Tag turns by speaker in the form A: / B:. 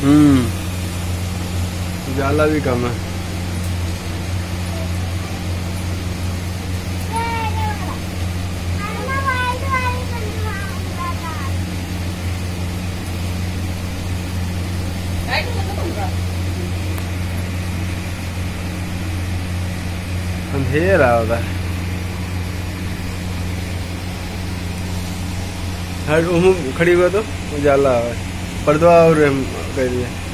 A: हम्म उजाला भी कम है अंधेरा होता है हर खड़ी हुआ तो उजाला है पर्दा और कह दिया